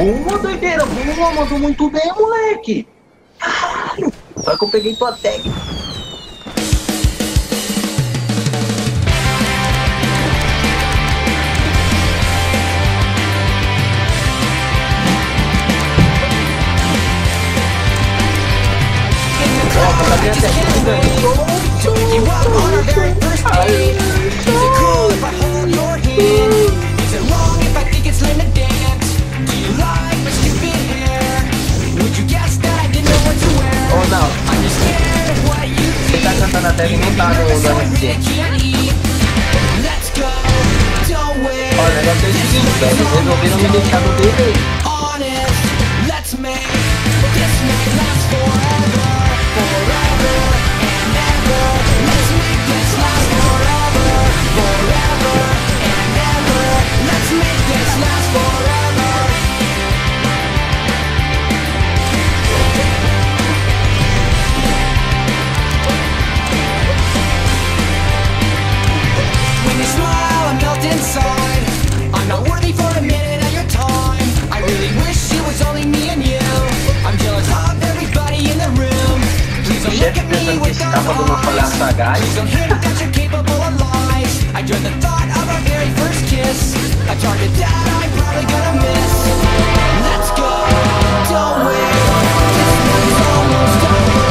Uma doideira, boa, mandou muito bem, moleque. Caralho, só que eu peguei tua tag. Técnica. Eu Resolveram me deixar no BB. pa dumapala sa guys. I dread the thought of our very first kiss. A target that I'm probably gonna miss. Let's go, don't wait. This one's almost over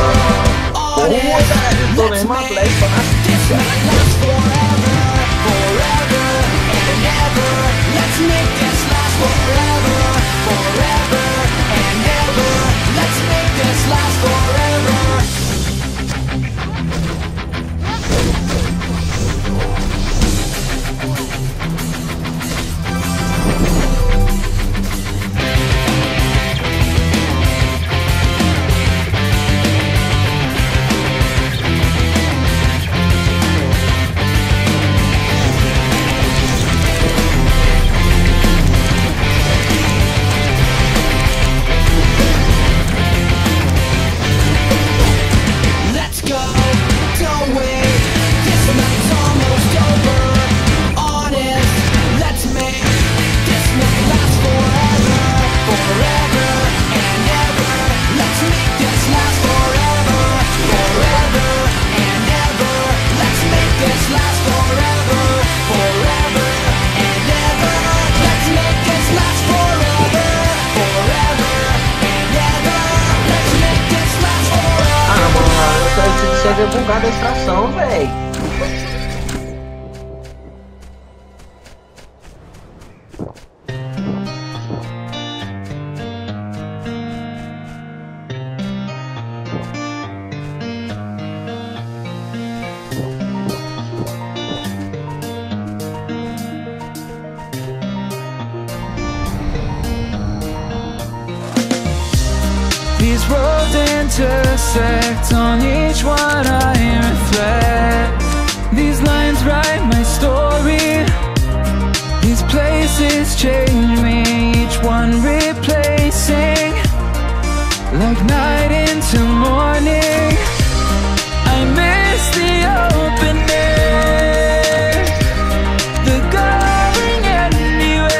deu bugar da estação, velho. roads intersect On each one I reflect. These lines write my story. These places change me Each one replacing Like night into morning. I miss the open air The going anywhere.